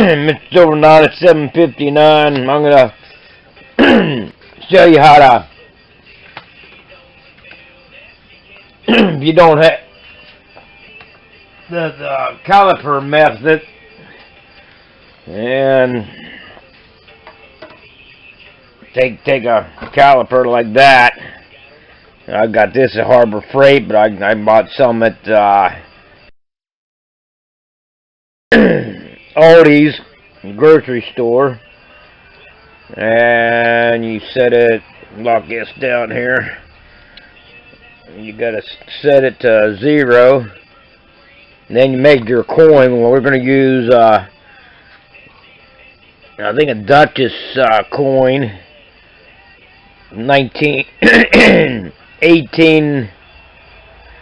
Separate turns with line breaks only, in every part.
Overnight at 759. I'm gonna show you how to if you don't have the, the caliper method and take take a caliper like that I got this at Harbor Freight but I, I bought some at uh, Aldi's grocery store. And you set it lock this down here. You gotta set it to zero. Then you make your coin. Well we're gonna use uh, I think a Duchess uh, coin. 19 18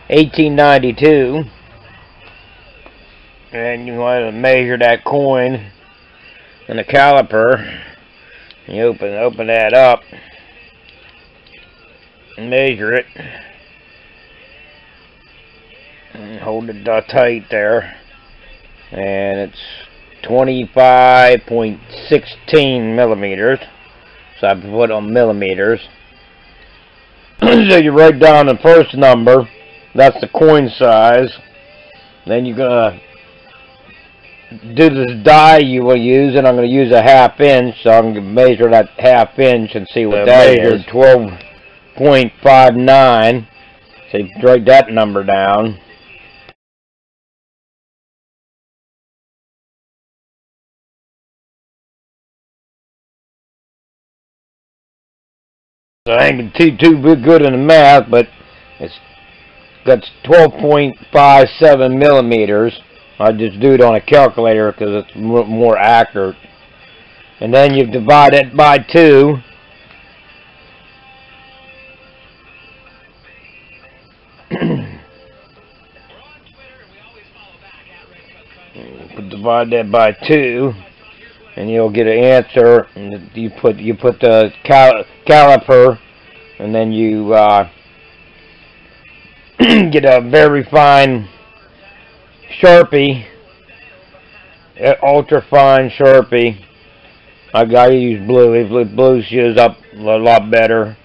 1892 and you want to measure that coin in the caliper. You open open that up and measure it. And hold it uh, tight there. And it's 25.16 millimeters. So I put on millimeters. So you write down the first number. That's the coin size. Then you're gonna do this die you will use and I'm going to use a half inch so I'm going to measure that half inch and see what uh, that is. 12.59 so you write that number down. So I ain't too too good in the math, but it's got 12.57 millimeters. I just do it on a calculator because it's more accurate. And then you divide it by two. divide that by two and you'll get an answer and you put you put the cal caliper and then you uh, get a very fine sharpie uh, ultra fine sharpie I gotta use blue blue shows up a lot better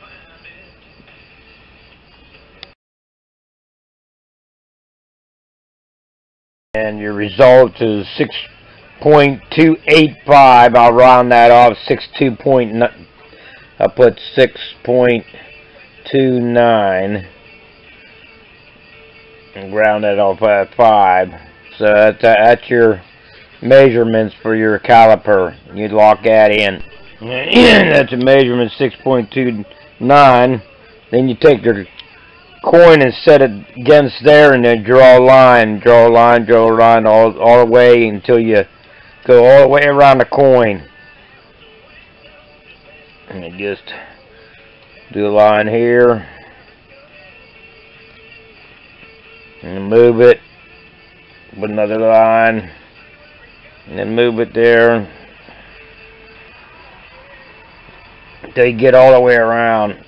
and your result is 6.285. I'll round that off. 62 point. I put 6.29 and round that off at 5. So that's, that's your measurements for your caliper. You lock that in. that's a measurement 6.29. Then you take your coin and set it against there and then draw a line, draw a line, draw a line all, all the way until you go all the way around the coin and just do a line here and move it with another line. And then move it there until you get all the way around.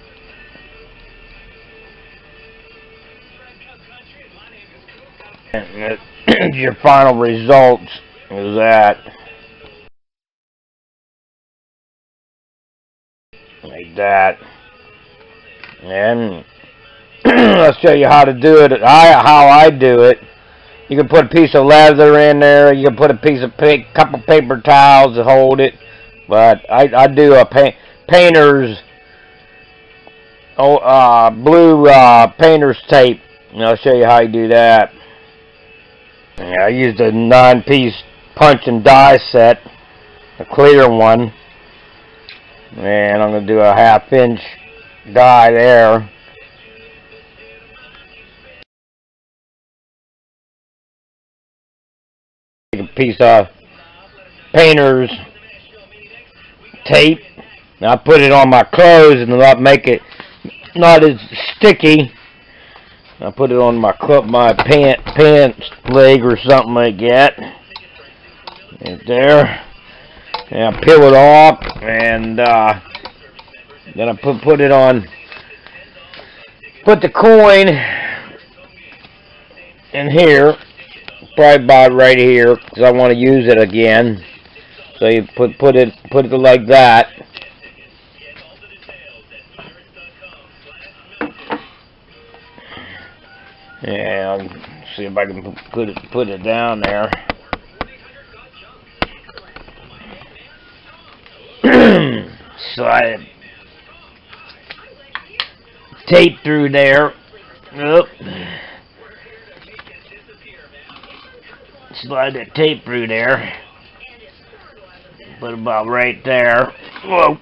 And your final results is that. Like that. And I'll show you how to do it I how I do it you can put a piece of leather in there you can put a piece of couple paper towels to hold it but I, I do a paint painter's oh uh blue uh painter's tape and I'll show you how you do that I used a nine piece punch and die set, a clear one. And I'm going to do a half inch die there. A piece of painter's tape. And I put it on my clothes and not make it not as sticky I put it on my cup, my pant pants leg or something like that. Right there. And I peel it off and uh, then I put put it on put the coin in here probably about right here because I want to use it again So you put put it put it like that. Yeah, I'll see if I can put it put it down there. Slide tape through there. Oop. Slide that tape through there. Put about right there. Whoa.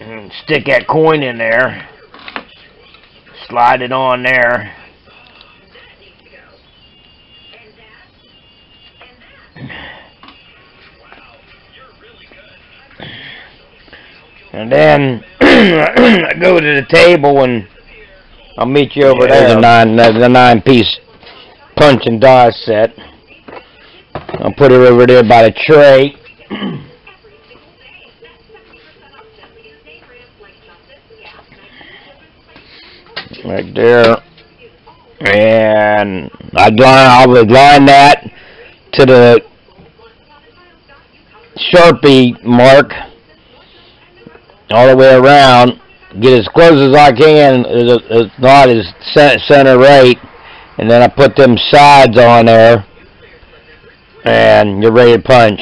And stick that coin in there. Slide it on there. And then I go to the table and I'll meet you over there. The nine, the nine piece punch and die set. I'll put it over there by the tray. right there. And I'd line, I would line that to the Sharpie mark all the way around. Get as close as I can, not as center right, and then I put them sides on there, and you're ready to punch.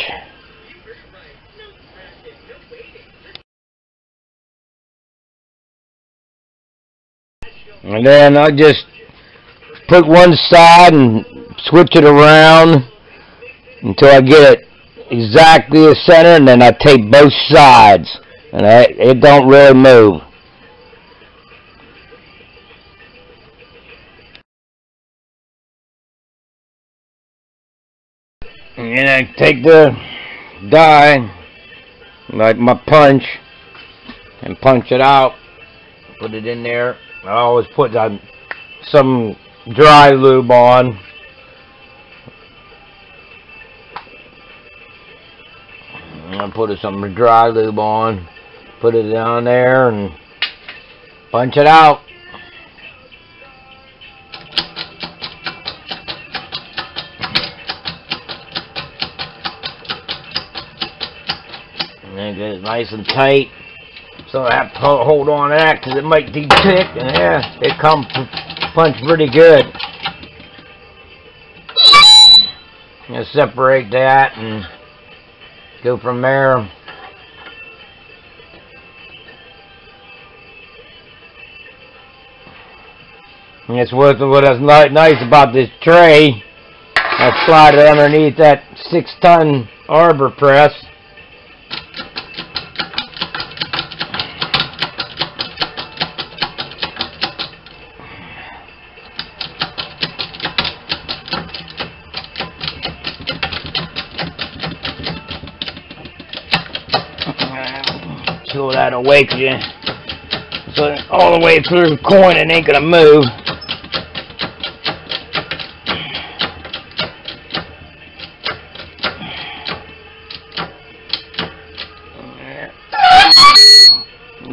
And then I just put one side and switch it around until I get it exactly the center, and then I tape both sides and it, it don't really move. And I take the die, like my punch, and punch it out, put it in there. I always put uh, some dry lube on I put some dry lube on, put it down there, and punch it out. It nice and tight. So I have to hold on to that because it might be tick, and yeah, it comes punch pretty good. Just separate that and go from there. And it's what what's nice about this tray. I slide it underneath that six ton arbor press. That'll wake you. So all the way through the coin it ain't gonna move.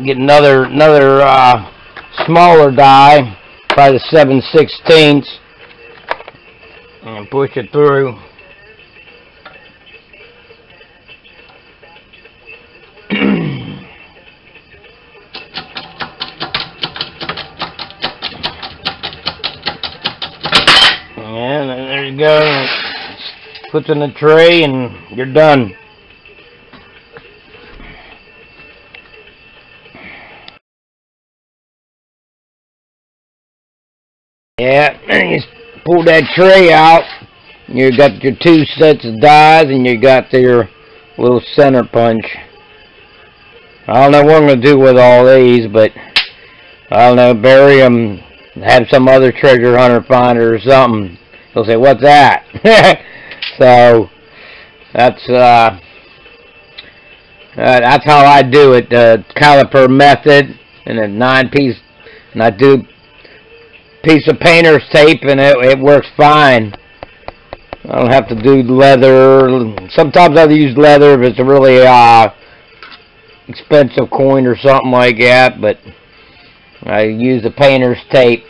Get another another uh, smaller die, probably the 7 16ths, and push it through. Puts in the tray and you're done. Yeah, and you pull that tray out. You got your two sets of dies and you got your little center punch. I don't know what I'm going to do with all these, but I don't know, bury them, have some other treasure hunter finder or something. He'll say, what's that? so, that's, uh, uh, that's how I do it, the caliper method, and a nine piece, and I do piece of painter's tape and it, it works fine. I don't have to do leather. Sometimes I use leather if it's a really uh, expensive coin or something like that, but I use the painter's tape.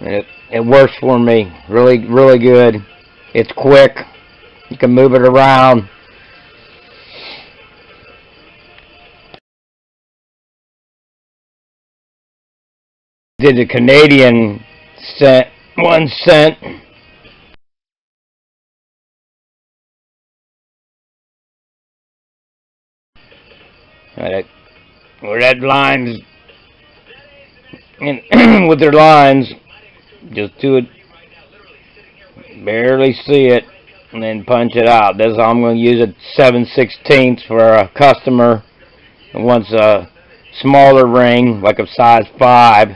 And it, it works for me really, really good. It's quick. You can move it around. Did the Canadian cent, one cent. That lines, and with their lines, just do it, barely see it, and then punch it out. This I'm going to use a 7 16 for a customer who wants a smaller ring, like a size 5.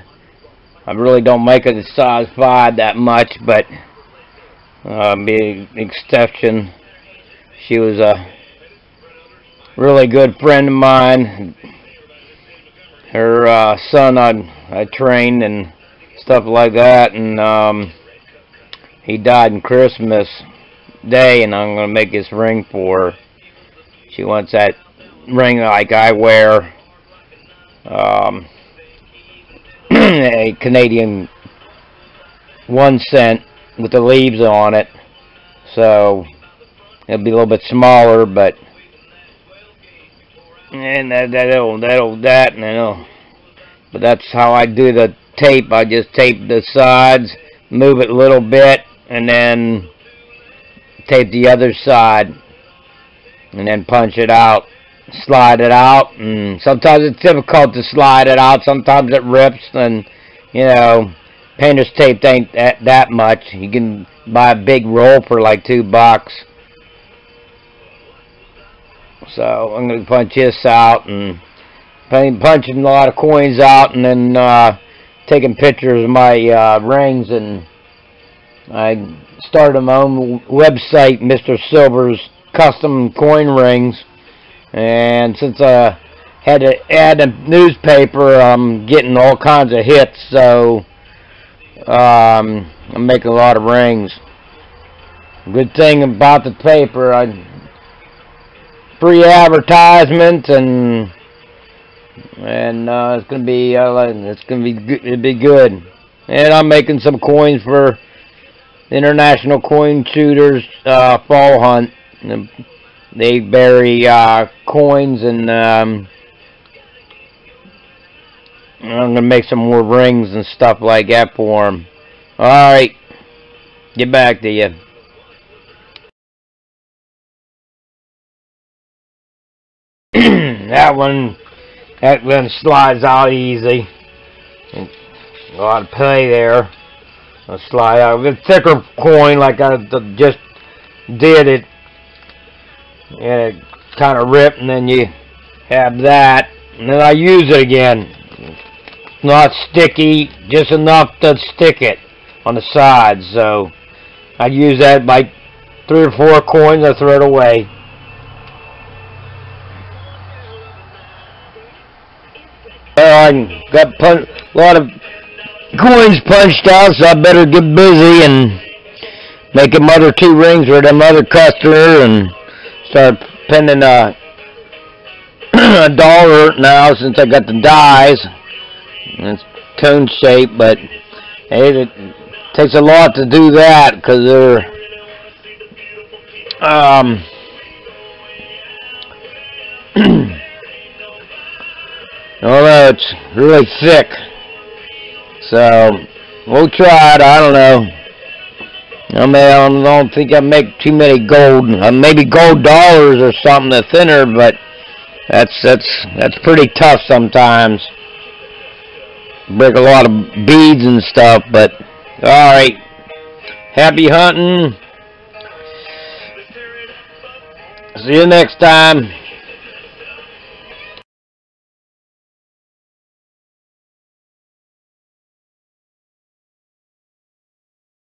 I really don't make it a size 5 that much, but uh, be exception. She was a really good friend of mine. Her uh, son I, I trained and stuff like that, and um, he died on Christmas Day, and I'm going to make this ring for her. She wants that ring like I wear. Um, a Canadian one cent with the leaves on it. So it'll be a little bit smaller, but and that that'll that'll that and that'll but that's how I do the tape I just tape the sides move it a little bit and then tape the other side and then punch it out slide it out and sometimes it's difficult to slide it out sometimes it rips and you know painter's tape ain't that, that much. You can buy a big roll for like two bucks. So I'm going to punch this out and punching a lot of coins out and then uh, taking pictures of my uh, rings and I started my own website, Mr. Silver's Custom Coin Rings. And since I had to add a newspaper, I'm getting all kinds of hits, so um, I'm making a lot of rings. Good thing about the paper, I free advertisement and and uh, it's gonna be uh, it's gonna be good, it'll be good. And I'm making some coins for International Coin Shooters uh, Fall Hunt. They bury uh, coins and um, I'm gonna make some more rings and stuff like that for them. All right, get back to you. that one that one slides out easy. A lot of play there. I'll slide out. A thicker coin like I just did it. And it kind of ripped and then you have that. And then I use it again. not sticky, just enough to stick it on the sides. So I use that by three or four coins, I throw it away. I got a lot of coins punched out, so I better get busy and make them other two rings for them other customer and start pending a, a dollar now since I got the dies. It's cone shape, but hey, it takes a lot to do that because they're um although it's really thick. So we'll try it. I don't know. I mean, I don't think I make too many gold. Uh, maybe gold dollars or something that's thinner, but that's that's that's pretty tough sometimes. Break a lot of beads and stuff, but all right. Happy hunting. See you next time.